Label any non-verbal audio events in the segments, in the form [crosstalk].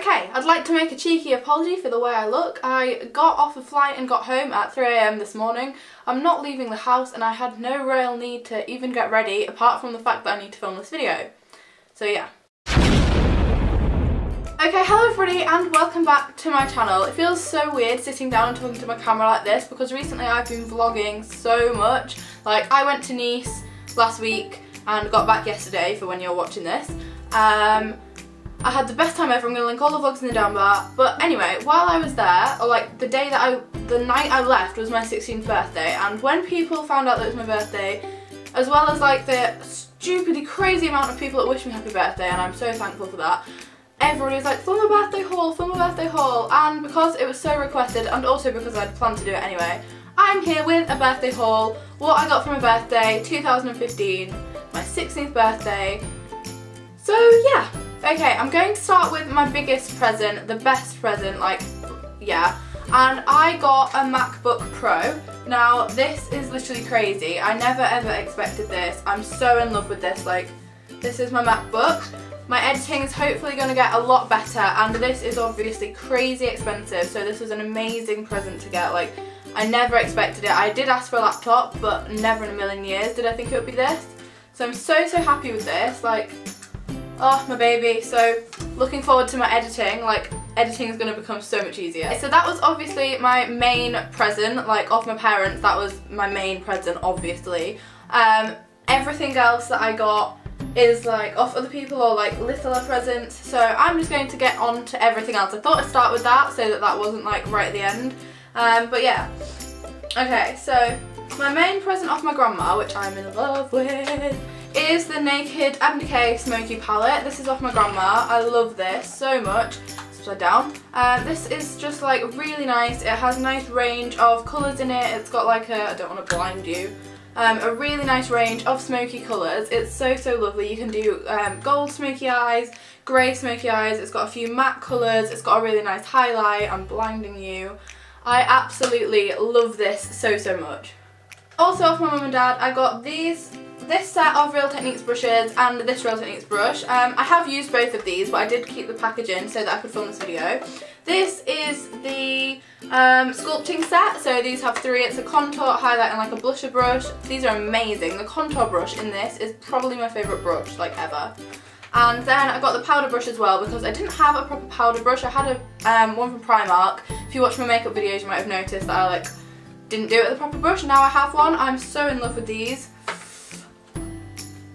Okay, I'd like to make a cheeky apology for the way I look. I got off a flight and got home at 3am this morning. I'm not leaving the house and I had no real need to even get ready apart from the fact that I need to film this video. So yeah. Okay, hello everybody and welcome back to my channel. It feels so weird sitting down and talking to my camera like this because recently I've been vlogging so much. Like, I went to Nice last week and got back yesterday for when you're watching this. Um, I had the best time ever. I'm going to link all the vlogs in the down bar. But anyway, while I was there, or like the day that I, the night I left was my 16th birthday. And when people found out that it was my birthday, as well as like the stupidly crazy amount of people that wish me happy birthday, and I'm so thankful for that, everybody was like, film a birthday haul, film a birthday haul. And because it was so requested, and also because I'd planned to do it anyway, I'm here with a birthday haul. What I got for my birthday, 2015, my 16th birthday. So yeah, Okay, I'm going to start with my biggest present, the best present, like, yeah. And I got a MacBook Pro. Now, this is literally crazy. I never ever expected this. I'm so in love with this. Like, this is my MacBook. My editing is hopefully going to get a lot better and this is obviously crazy expensive so this was an amazing present to get like I never expected it. I did ask for a laptop but never in a million years did I think it would be this. So I'm so so happy with this like Oh, my baby. So looking forward to my editing. Like, editing is going to become so much easier. So that was obviously my main present. Like, off my parents, that was my main present, obviously. Um, everything else that I got is like off other people or like littler presents so I'm just going to get on to everything else. I thought I'd start with that so that that wasn't like right at the end um, but yeah okay so my main present off my grandma which I'm in love with is the Naked K Smoky Palette. This is off my grandma. I love this so much. Upside down. Uh, this is just like really nice. It has a nice range of colours in it. It's got like a, I don't want to blind you, um, a really nice range of smoky colours. It's so, so lovely. You can do um, gold smoky eyes, grey smoky eyes. It's got a few matte colours. It's got a really nice highlight. I'm blinding you. I absolutely love this so, so much. Also off my mum and dad, I got these this set of Real Techniques brushes and this Real Techniques brush. Um, I have used both of these, but I did keep the package in so that I could film this video. This is the um, sculpting set, so these have three. It's a contour, highlight and like a blusher brush. These are amazing. The contour brush in this is probably my favourite brush, like ever. And then I got the powder brush as well because I didn't have a proper powder brush. I had a um, one from Primark. If you watch my makeup videos you might have noticed that I like didn't do it with a proper brush. Now I have one. I'm so in love with these.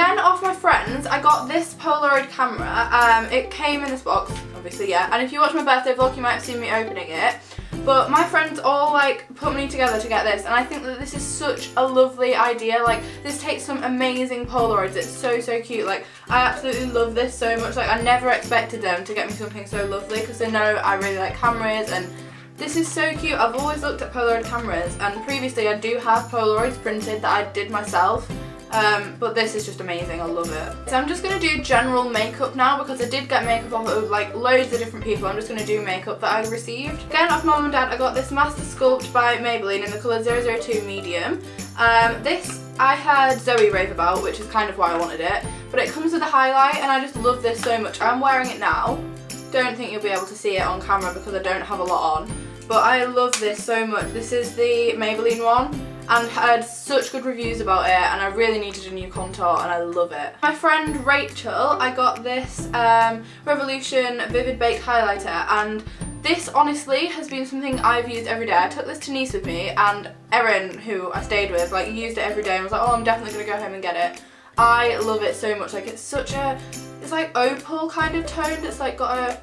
Then off my friends, I got this Polaroid camera. Um, it came in this box, obviously, yeah. And if you watch my birthday vlog, you might have seen me opening it. But my friends all like put money together to get this and I think that this is such a lovely idea. Like this takes some amazing Polaroids. It's so, so cute. Like I absolutely love this so much. Like I never expected them to get me something so lovely because they know I really like cameras and this is so cute. I've always looked at Polaroid cameras and previously I do have Polaroids printed that I did myself um, but this is just amazing, I love it. So I'm just going to do general makeup now because I did get makeup off of like loads of different people. I'm just going to do makeup that I received. Again off mum and dad I got this Master Sculpt by Maybelline in the colour 002 medium. Um, this I had Zoe rave about which is kind of why I wanted it. But it comes with a highlight and I just love this so much. I'm wearing it now. Don't think you'll be able to see it on camera because I don't have a lot on. But I love this so much. This is the Maybelline one and heard such good reviews about it and I really needed a new contour and I love it. My friend Rachel, I got this um, Revolution Vivid Baked Highlighter and this honestly has been something I've used every day. I took this to Nice with me and Erin, who I stayed with, like used it every day and was like, oh I'm definitely going to go home and get it. I love it so much. Like it's such a, it's like opal kind of tone It's like got a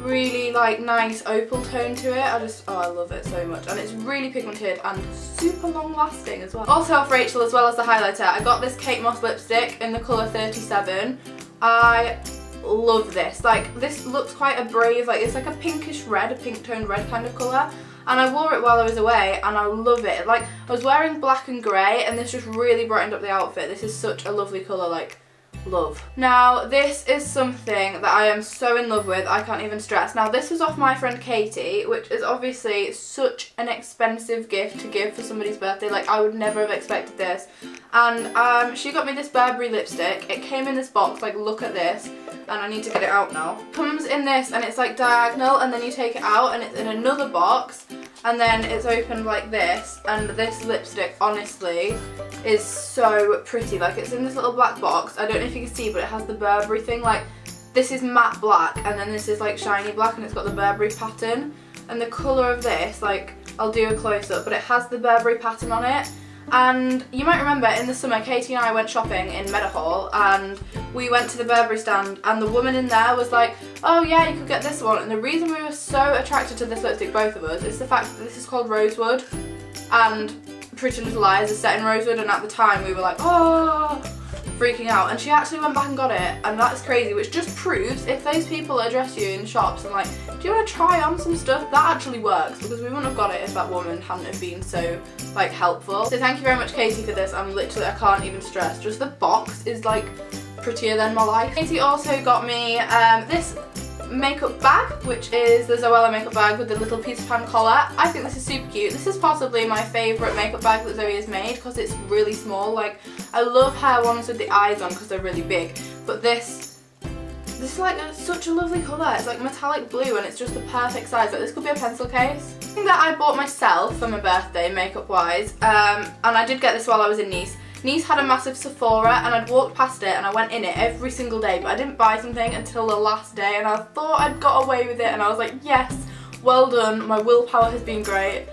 really like nice opal tone to it. I just, oh I love it so much. And it's really pigmented and super long lasting as well. Also off Rachel as well as the highlighter, I got this Kate Moss lipstick in the colour 37. I love this. Like this looks quite a brave, like it's like a pinkish red, a pink toned red kind of colour. And I wore it while I was away and I love it. Like I was wearing black and grey and this just really brightened up the outfit. This is such a lovely colour, like love. Now this is something that I am so in love with I can't even stress. Now this was off my friend Katie which is obviously such an expensive gift to give for somebody's birthday like I would never have expected this and um, she got me this Burberry lipstick. It came in this box like look at this and I need to get it out now. Comes in this and it's like diagonal and then you take it out and it's in another box and then it's opened like this and this lipstick honestly is so pretty. Like it's in this little black box. I don't know if you can see but it has the Burberry thing. Like this is matte black and then this is like shiny black and it's got the Burberry pattern. And the colour of this like I'll do a close-up but it has the Burberry pattern on it and you might remember in the summer Katie and I went shopping in Meadowhall and we went to the Burberry stand and the woman in there was like oh yeah you could get this one. And the reason we were so attracted to this lipstick both of us is the fact that this is called Rosewood and Pretty Little Liars is set in Rosewood and at the time we were like oh freaking out. And she actually went back and got it. And that's crazy which just proves if those people address you in shops and like do you want to try on some stuff? That actually works because we wouldn't have got it if that woman hadn't have been so like helpful. So thank you very much Katie for this. I'm literally I can't even stress. Just the box is like prettier than my life. Katie also got me um, this makeup bag, which is the Zoella makeup bag with the little Peter Pan collar. I think this is super cute. This is possibly my favourite makeup bag that Zoe has made because it's really small. Like, I love her ones with the eyes on because they're really big, but this, this is like a, such a lovely colour. It's like metallic blue and it's just the perfect size. Like, this could be a pencil case. Thing that I bought myself for my birthday, makeup wise, um, and I did get this while I was in Nice, Nice had a massive Sephora and I'd walked past it and I went in it every single day but I didn't buy something until the last day and I thought I'd got away with it and I was like yes well done. My willpower has been great.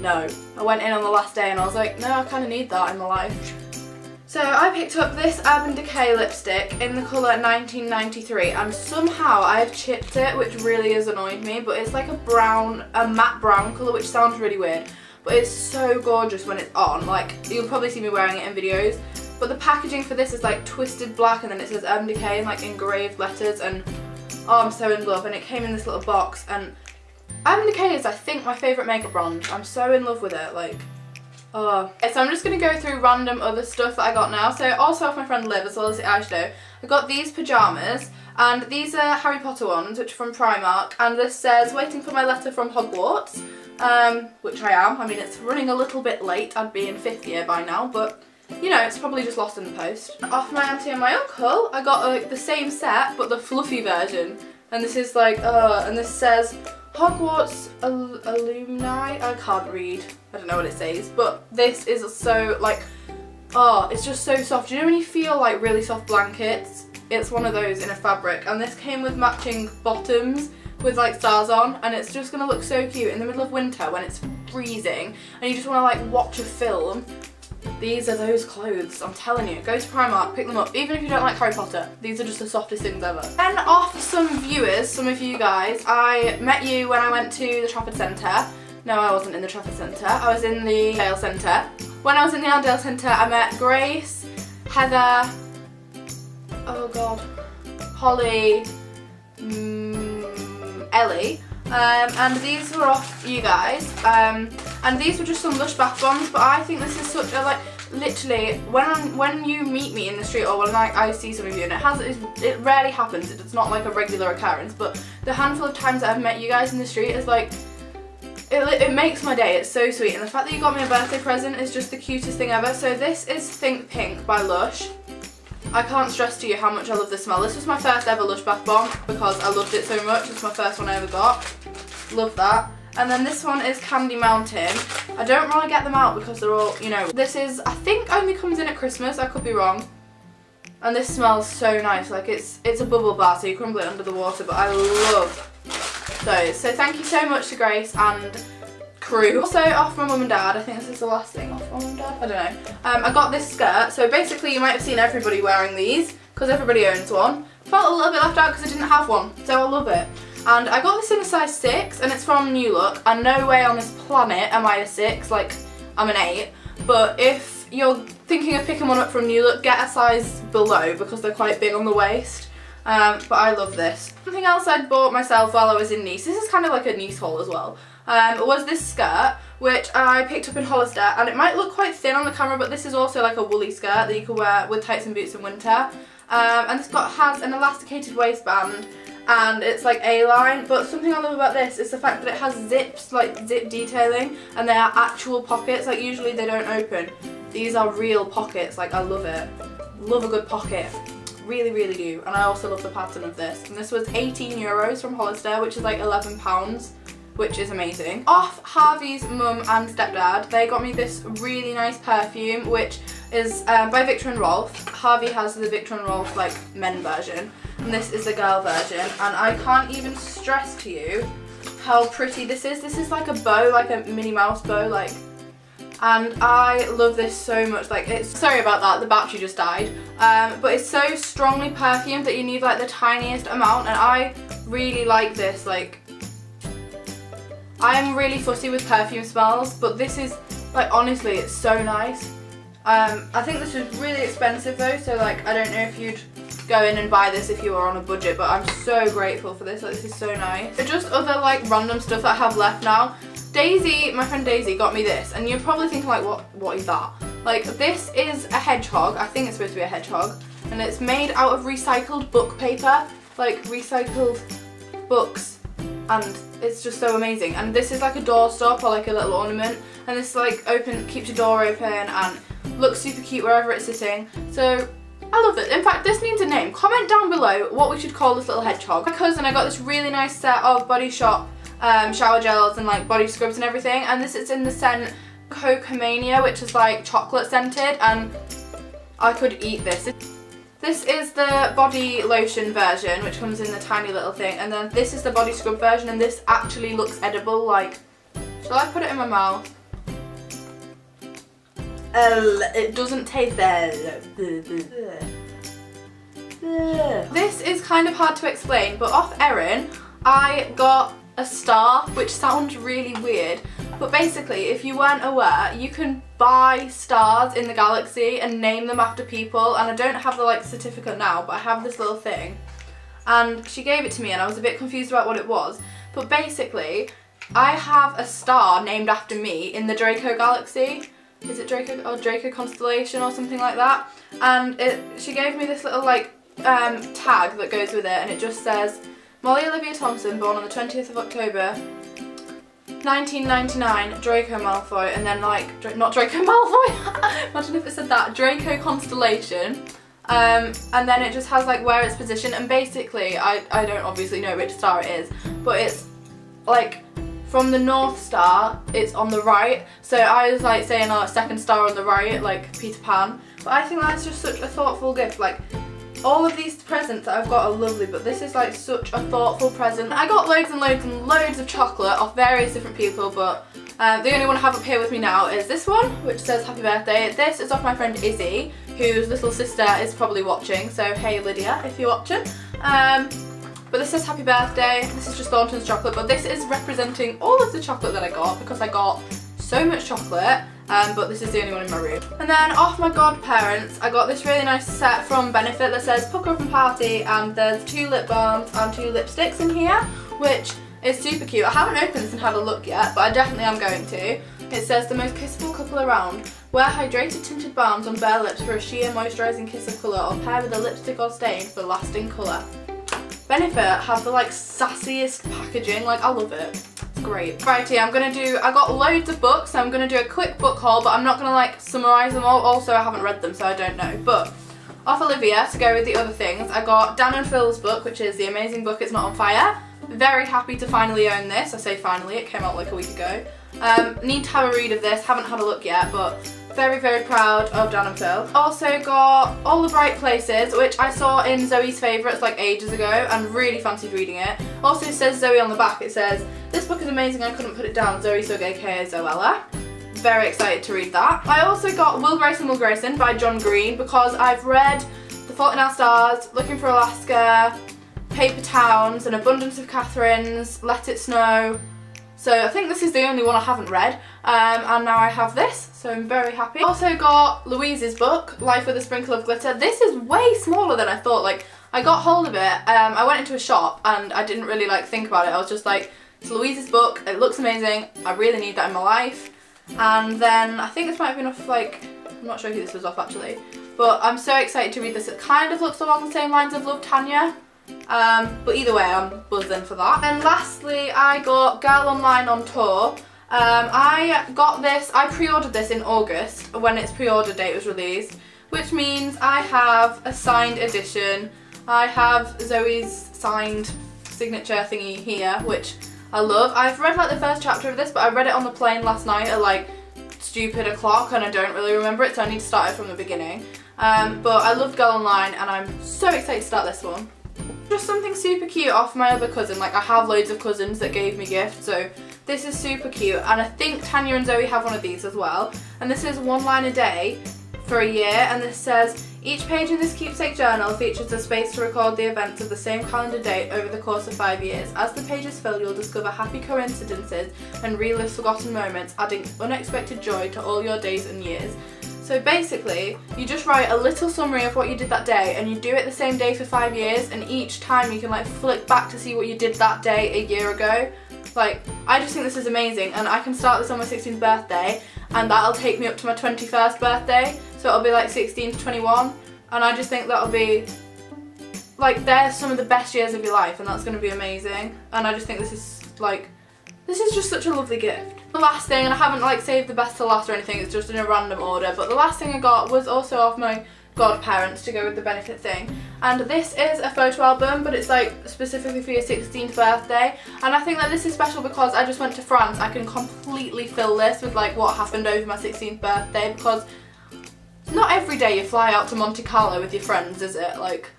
No. I went in on the last day and I was like no I kind of need that in my life. So I picked up this Urban Decay lipstick in the colour 1993 and somehow I've chipped it which really has annoyed me but it's like a brown, a matte brown colour which sounds really weird but it's so gorgeous when it's on. Like, you'll probably see me wearing it in videos. But the packaging for this is like twisted black and then it says Decay in like engraved letters and oh, I'm so in love. And it came in this little box and Decay is, I think, my favourite makeup brand. I'm so in love with it, like, oh. Okay, so I'm just going to go through random other stuff that I got now. So also off my friend Liv as well as the eyeshadow. I got these pyjamas and these are Harry Potter ones, which are from Primark. And this says, waiting for my letter from Hogwarts um, which I am. I mean, it's running a little bit late. I'd be in fifth year by now, but you know, it's probably just lost in the post. Off my auntie and my uncle, I got like the same set, but the fluffy version. And this is like, uh, and this says Hogwarts Al Alumni. I can't read. I don't know what it says, but this is so like, oh, it's just so soft. Do you know when you feel like really soft blankets? It's one of those in a fabric, and this came with matching bottoms with like stars on and it's just gonna look so cute in the middle of winter when it's freezing and you just wanna like watch a film these are those clothes, I'm telling you. Go to Primark, pick them up. Even if you don't like Harry Potter, these are just the softest things ever. And off some viewers, some of you guys, I met you when I went to the Trafford Centre. No, I wasn't in the Trafford Centre. I was in the Dale Centre. When I was in the Dale Centre, I met Grace, Heather, oh god, Holly, mm, Ellie. Um, and these were off you guys. Um, and these were just some Lush bath bombs, but I think this is such a like literally when I'm, when you meet me in the street or when I see some of you and it has it rarely happens it's not like a regular occurrence but the handful of times that I've met you guys in the street is like it, it makes my day it's so sweet and the fact that you got me a birthday present is just the cutest thing ever so this is Think Pink by Lush I can't stress to you how much I love the smell. This was my first ever Lush Bath Bomb because I loved it so much. It's my first one I ever got. Love that. And then this one is Candy Mountain. I don't really get them out because they're all, you know, this is, I think only comes in at Christmas. I could be wrong. And this smells so nice. Like it's it's a bubble bath, so you crumble it under the water. But I love those. So thank you so much to Grace and crew. Also off my mum and dad, I think this is the last thing off my mum and dad, I don't know. Um, I got this skirt, so basically you might have seen everybody wearing these, because everybody owns one. Felt a little bit left out because I didn't have one, so I love it. And I got this in a size 6, and it's from New Look, and no way on this planet am I a 6, like, I'm an 8. But if you're thinking of picking one up from New Look, get a size below, because they're quite big on the waist. Um, but I love this. Something else I'd bought myself while I was in Nice, this is kind of like a Nice haul as well um, was this skirt which I picked up in Hollister and it might look quite thin on the camera but this is also like a woolly skirt that you can wear with tights and boots in winter um, and this got has an elasticated waistband and it's like A-line but something I love about this is the fact that it has zips like zip detailing and they are actual pockets like usually they don't open these are real pockets like I love it love a good pocket really, really do. And I also love the pattern of this. And this was 18 euros from Hollister, which is like 11 pounds which is amazing. Off Harvey's mum and stepdad, they got me this really nice perfume, which is um, by Viktor and Rolf. Harvey has the Viktor and Rolf like men version, and this is the girl version. And I can't even stress to you how pretty this is. This is like a bow, like a Minnie Mouse bow, like and I love this so much like it's sorry about that the battery just died um, but it's so strongly perfumed that you need like the tiniest amount and I really like this like I am really fussy with perfume smells, but this is, like, honestly, it's so nice. Um, I think this is really expensive though, so like, I don't know if you'd go in and buy this if you were on a budget, but I'm so grateful for this, like, this is so nice. But just other, like, random stuff that I have left now. Daisy, my friend Daisy, got me this, and you're probably thinking, like, what, what is that? Like, this is a hedgehog, I think it's supposed to be a hedgehog, and it's made out of recycled book paper, like, recycled books and it's just so amazing and this is like a doorstop or like a little ornament and this like open keeps your door open and looks super cute wherever it's sitting so I love it. In fact, this needs a name. Comment down below what we should call this little hedgehog. My cousin, I got this really nice set of Body Shop um, shower gels and like body scrubs and everything. And this is in the scent Cocomania, which is like chocolate scented. And I could eat this. This is the body lotion version, which comes in the tiny little thing, and then this is the body scrub version, and this actually looks edible, like, shall I put it in my mouth? Uh, it doesn't taste there. This is kind of hard to explain, but off Erin, I got a star, which sounds really weird, but basically, if you weren't aware, you can buy stars in the galaxy and name them after people, and I don't have the like certificate now, but I have this little thing. And she gave it to me and I was a bit confused about what it was. But basically, I have a star named after me in the Draco galaxy. Is it Draco or Draco constellation or something like that? And it, she gave me this little like um, tag that goes with it and it just says Molly Olivia Thompson, born on the 20th of October 1999, Draco Malfoy, and then like, not Draco [laughs] Malfoy, imagine if it said that, Draco Constellation. Um, and then it just has like where it's positioned and basically, I, I don't obviously know which star it is, but it's like from the North Star, it's on the right. So I was like saying, oh, second star on the right, like Peter Pan. But I think that's just such a thoughtful gift. Like all of these presents that I've got are lovely, but this is like such a thoughtful present. I got loads and loads and loads of chocolate off various different people, but um, the only one I have up here with me now is this one, which says happy birthday. This is off my friend Izzy, whose little sister is probably watching, so hey Lydia, if you're watching. Um, but this says happy birthday, this is just Thornton's chocolate, but this is representing all of the chocolate that I got because I got so much chocolate um, but this is the only one in my room. And then off my godparents, I got this really nice set from Benefit that says Pucker Up and Party and there's two lip balms and two lipsticks in here, which is super cute. I haven't opened this and had a look yet, but I definitely am going to. It says the most kissable couple around. Wear hydrated tinted balms on bare lips for a sheer moisturising kiss of colour or pair with a lipstick or stain for lasting colour. Benefit have the like sassiest packaging, like I love it great. Righty, I'm gonna do, I got loads of books, so I'm gonna do a quick book haul, but I'm not gonna like summarise them all. Also, I haven't read them, so I don't know. But off Olivia, to go with the other things, I got Dan and Phil's book, which is The Amazing Book Is Not on Fire. Very happy to finally own this. I say finally, it came out like a week ago. Um, need to have a read of this, haven't had a look yet, but very, very proud of Dan and Phil. Also got All the Bright Places, which I saw in Zoe's favourites like ages ago and really fancied reading it. Also says Zoe on the back, it says, this book is amazing, I couldn't put it down, Zoe Sugg aka Zoella. Very excited to read that. I also got Will Grayson, Will Grayson by John Green because I've read The Fault in Our Stars, Looking for Alaska, Paper Towns, An Abundance of Catherines, Let It Snow, so I think this is the only one I haven't read um, and now I have this so I'm very happy. Also got Louise's book, Life with a Sprinkle of Glitter. This is way smaller than I thought. Like I got hold of it, um, I went into a shop and I didn't really like think about it. I was just like, it's Louise's book, it looks amazing, I really need that in my life. And then I think this might have been off like, I'm not sure who this was off actually, but I'm so excited to read this. It kind of looks along the same lines of Love Tanya, um, but either way, I'm buzzing for that. And lastly, I got Girl Online on Tour. Um, I got this, I pre-ordered this in August when its pre-order date was released, which means I have a signed edition. I have Zoe's signed signature thingy here, which I love. I've read like the first chapter of this, but I read it on the plane last night at like stupid o'clock and I don't really remember it, so I need to start it from the beginning. Um, but I love Girl Online and I'm so excited to start this one. Just something super cute off my other cousin. Like I have loads of cousins that gave me gifts, so this is super cute. And I think Tanya and Zoe have one of these as well. And this is one line a day for a year and this says each page in this keepsake journal features a space to record the events of the same calendar date over the course of five years. As the pages fill, you'll discover happy coincidences and relive forgotten moments, adding unexpected joy to all your days and years. So basically, you just write a little summary of what you did that day and you do it the same day for five years and each time you can like flick back to see what you did that day a year ago. Like, I just think this is amazing and I can start this on my 16th birthday and that'll take me up to my 21st birthday so it'll be like 16 to 21 and I just think that'll be like they're some of the best years of your life and that's going to be amazing and I just think this is like this is just such a lovely gift. The last thing, and I haven't like saved the best to last or anything, it's just in a random order, but the last thing I got was also off my godparents to go with the benefit thing. And this is a photo album, but it's like specifically for your 16th birthday. And I think that this is special because I just went to France. I can completely fill this with like what happened over my 16th birthday because not every day you fly out to Monte Carlo with your friends, is it? Like,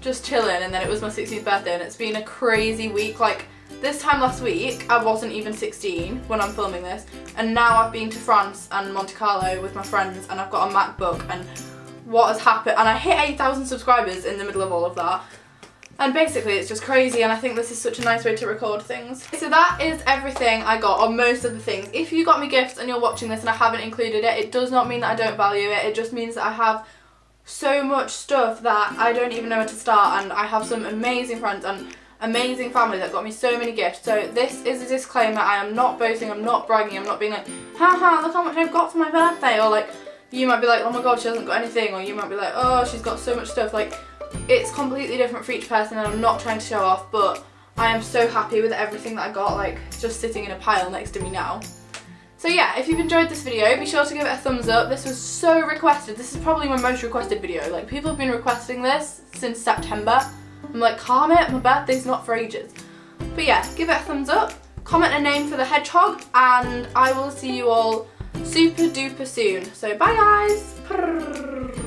just chilling and then it was my 16th birthday and it's been a crazy week. Like, this time last week, I wasn't even 16 when I'm filming this, and now I've been to France and Monte Carlo with my friends, and I've got a MacBook, and what has happened, and I hit 8,000 subscribers in the middle of all of that. And basically it's just crazy and I think this is such a nice way to record things. So that is everything I got, or most of the things. If you got me gifts and you're watching this and I haven't included it, it does not mean that I don't value it. It just means that I have so much stuff that I don't even know where to start and I have some amazing friends and amazing family that got me so many gifts. So this is a disclaimer, I am not boasting, I'm not bragging, I'm not being like, haha, look how much I've got for my birthday, or like, you might be like, oh my god, she hasn't got anything, or you might be like, oh, she's got so much stuff. Like, it's completely different for each person, and I'm not trying to show off, but I am so happy with everything that I got, like, just sitting in a pile next to me now. So yeah, if you've enjoyed this video, be sure to give it a thumbs up. This was so requested. This is probably my most requested video. Like, people have been requesting this since September. I'm like, calm it, my birthday's not for ages. But yeah, give it a thumbs up, comment a name for the hedgehog, and I will see you all super duper soon. So bye guys!